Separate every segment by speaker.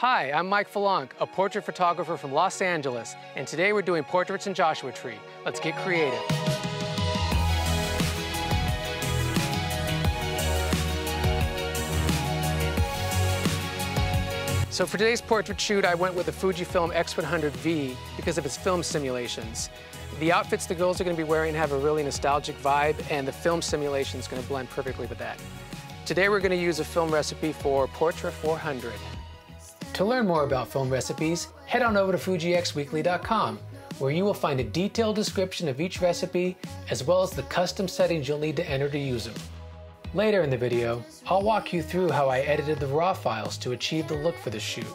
Speaker 1: Hi, I'm Mike Filanc, a portrait photographer from Los Angeles, and today we're doing portraits in Joshua Tree. Let's get creative. So for today's portrait shoot, I went with the Fujifilm X100V because of its film simulations. The outfits the girls are going to be wearing have a really nostalgic vibe, and the film simulation is going to blend perfectly with that. Today we're going to use a film recipe for Portra 400. To learn more about film recipes, head on over to FujiXWeekly.com, where you will find a detailed description of each recipe, as well as the custom settings you'll need to enter to use them. Later in the video, I'll walk you through how I edited the raw files to achieve the look for the shoot.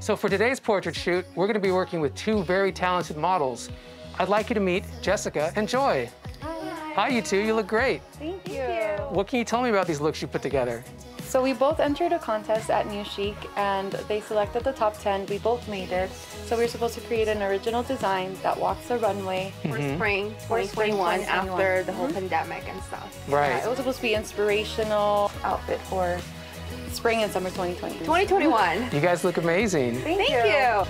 Speaker 1: So for today's portrait shoot, we're going to be working with two very talented models. I'd like you to meet Jessica and Joy.
Speaker 2: Hi.
Speaker 1: Hi, you two. You look great.
Speaker 2: Thank you.
Speaker 1: What can you tell me about these looks you put together?
Speaker 2: So we both entered a contest at New Chic and they selected the top 10. We both made it. So we were supposed to create an original design that walks the runway.
Speaker 3: For
Speaker 1: Mhm.
Speaker 3: spring
Speaker 2: For spring
Speaker 3: 2021
Speaker 2: 2021.
Speaker 3: after the whole
Speaker 2: Mhm.
Speaker 3: pandemic and stuff.
Speaker 1: Right.
Speaker 2: Yeah, it was supposed to be inspirational outfit for spring and summer 2020.
Speaker 3: 2021.
Speaker 1: You guys look amazing.
Speaker 2: Thank,
Speaker 3: Thank you.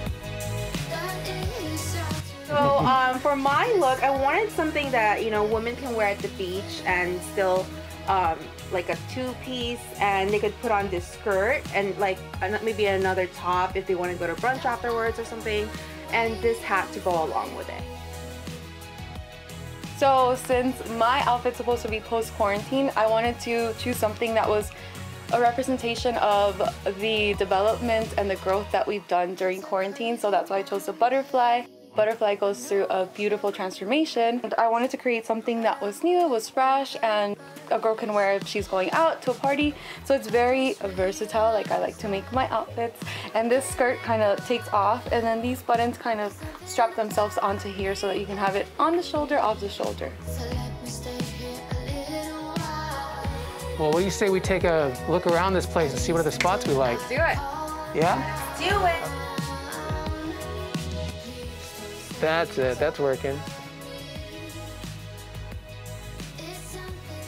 Speaker 3: So um, for my look, I wanted something that you know women can wear at the beach and still um, like a two-piece, and they could put on this skirt and like maybe another top if they want to go to brunch afterwards or something, and this hat to go along with it.
Speaker 2: So since my outfit's supposed to be post-quarantine, I wanted to choose something that was a representation of the development and the growth that we've done during quarantine. So that's why I chose the butterfly. Butterfly goes through a beautiful transformation. And I wanted to create something that was new, was fresh, and a girl can wear if she's going out to a party. So it's very versatile, like I like to make my outfits. And this skirt kind of takes off, and then these buttons kind of strap themselves onto here so that you can have it on the shoulder, off the shoulder.
Speaker 1: Well, what do you say we take a look around this place and see what other spots we like?
Speaker 3: Do it.
Speaker 1: Yeah?
Speaker 3: Do it.
Speaker 1: That's it. That's working.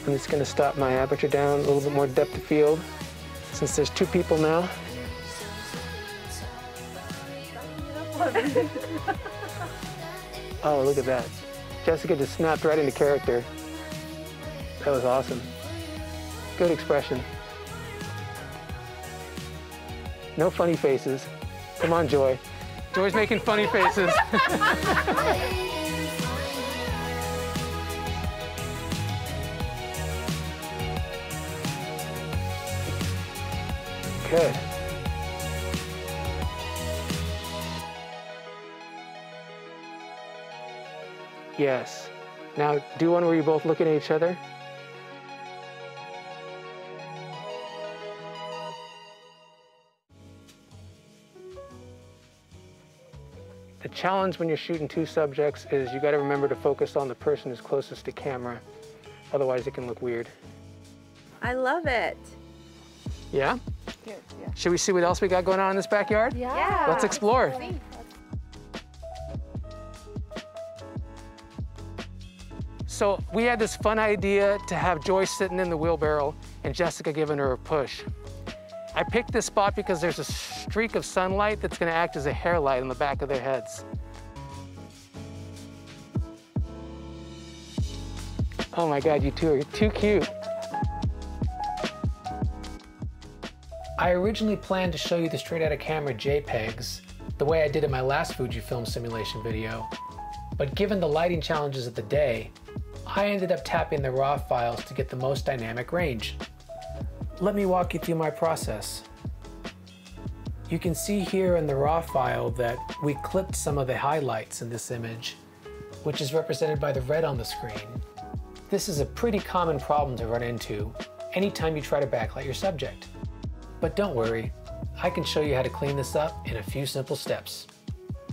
Speaker 1: I'm just to stop my aperture down a little bit more depth of field since there's two people now. oh, look at that. Jessica just snapped right into character. That was awesome. Good expression. No funny faces. Come on, Joy. Joy's making funny faces. Good. Yes. Now do one where you're both looking at each other. The challenge when you're shooting two subjects is you got to remember to focus on the person who's closest to camera. Otherwise, it can look weird.
Speaker 3: I love it.
Speaker 1: Yeah?
Speaker 2: Here, yeah.
Speaker 1: Should we see what else we got going on in this backyard?
Speaker 3: Yeah.
Speaker 1: Let's explore. So we had this fun idea to have Joy sitting in the wheelbarrow and Jessica giving her a push. I picked this spot because there's a streak of sunlight that's gonna act as a hair light on the back of their heads. Oh my God, you two are too cute. I originally planned to show you the straight out of camera JPEGs, the way I did in my last Fujifilm simulation video. But given the lighting challenges of the day, I ended up tapping the RAW files to get the most dynamic range. Let me walk you through my process. You can see here in the RAW file that we clipped some of the highlights in this image, which is represented by the red on the screen. This is a pretty common problem to run into anytime you try to backlight your subject. But don't worry, I can show you how to clean this up in a few simple steps.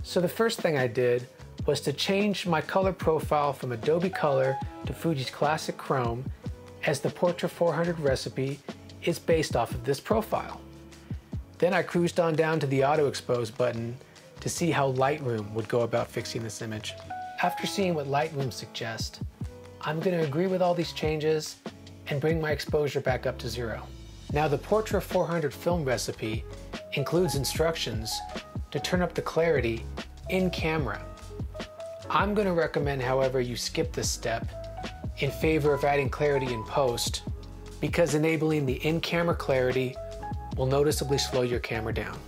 Speaker 1: So the first thing I did was to change my color profile from Adobe Color to Fuji's Classic Chrome as the Portra 400 recipe is based off of this profile. Then I cruised on down to the Auto Expose button to see how Lightroom would go about fixing this image. After seeing what Lightroom suggests, I'm going to agree with all these changes and bring my exposure back up to zero. Now the Portra 400 film recipe includes instructions to turn up the clarity in camera. I'm going to recommend, however, you skip this step in favor of adding clarity in post because enabling the in-camera clarity will noticeably slow your camera down.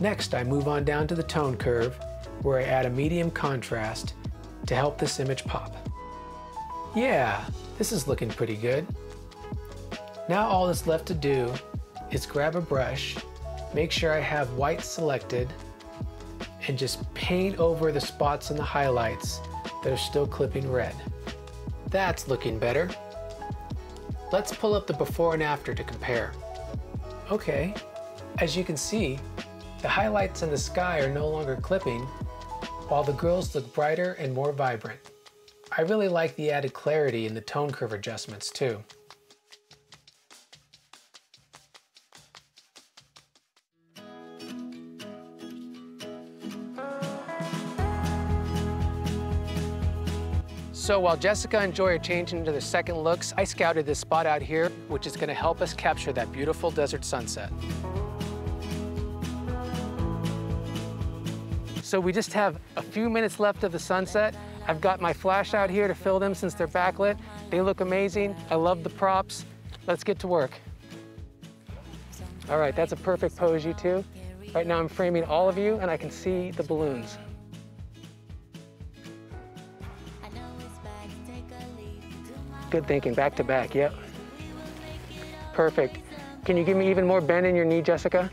Speaker 1: Next, I move on down to the tone curve where I add a medium contrast to help this image pop. Yeah, this is looking pretty good. Now all that's left to do is grab a brush, make sure I have white selected, and just paint over the spots and the highlights that are still clipping red. That's looking better. Let's pull up the before and after to compare. Okay, as you can see, the highlights in the sky are no longer clipping, while the girls look brighter and more vibrant. I really like the added clarity in the tone curve adjustments too. So while Jessica and Joy are changing into their second looks, I scouted this spot out here, which is gonna help us capture that beautiful desert sunset. So we just have a few minutes left of the sunset. I've got my flash out here to fill them since they're backlit. They look amazing. I love the props. Let's get to work. All right, that's a perfect pose, you two. Right now I'm framing all of you and I can see the balloons. Good thinking, back to back, yep. Perfect. Can you give me even more bend in your knee, Jessica?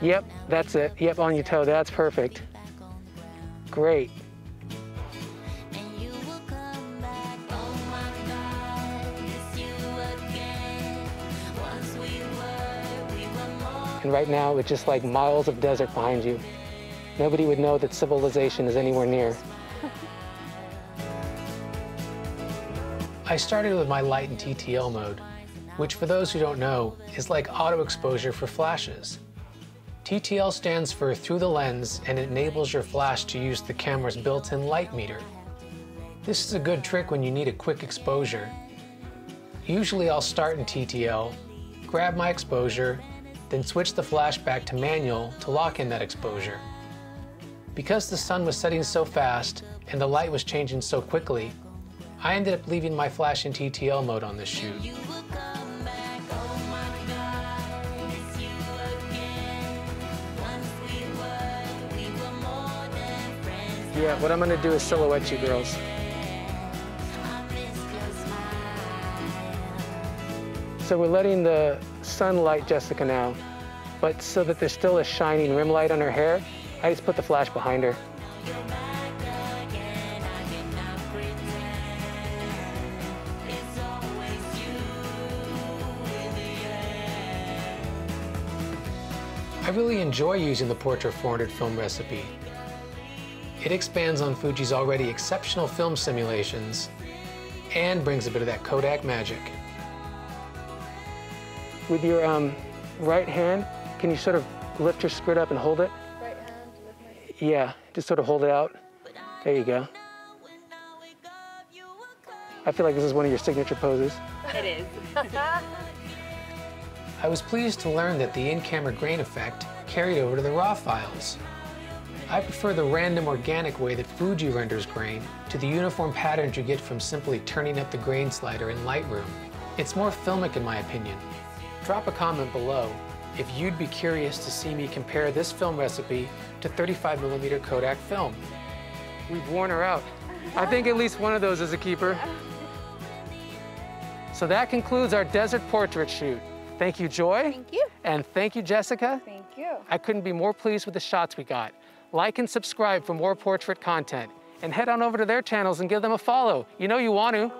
Speaker 1: Yep, that's it. Yep, on your toe, that's perfect. Great. And right now, it's just like miles of desert behind you. Nobody would know that civilization is anywhere near. I started with my light and TTL mode, which for those who don't know, is like auto exposure for flashes. TTL stands for through the lens and it enables your flash to use the camera's built-in light meter. This is a good trick when you need a quick exposure. Usually I'll start in TTL, grab my exposure, then switch the flash back to manual to lock in that exposure. Because the sun was setting so fast and the light was changing so quickly, I ended up leaving my flash in TTL mode on this shoot. Yeah, what I'm gonna do is silhouette you girls. So we're letting the sunlight Jessica now, but so that there's still a shining rim light on her hair, I just put the flash behind her. Really enjoy using the Portra 400 film recipe. It expands on Fuji's already exceptional film simulations and brings a bit of that Kodak magic. With your um, right hand, can you sort of lift your skirt up and hold it?
Speaker 2: Right hand with my
Speaker 1: Yeah, just sort of hold it out. There you go. I feel like this is one of your signature poses.
Speaker 3: It is.
Speaker 1: I was pleased to learn that the in-camera grain effect carried over to the RAW files. I prefer the random organic way that Fuji renders grain to the uniform patterns you get from simply turning up the grain slider in Lightroom. It's more filmic in my opinion. Drop a comment below if you'd be curious to see me compare this film recipe to 35mm Kodak film. We've worn her out. I think at least one of those is a keeper. So that concludes our desert portrait shoot. Thank you, Joy.
Speaker 2: Thank you.
Speaker 1: And thank you, Jessica.
Speaker 2: Thank you.
Speaker 1: I couldn't be more pleased with the shots we got. Like and subscribe for more portrait content. And head on over to their channels and give them a follow. You know you want to.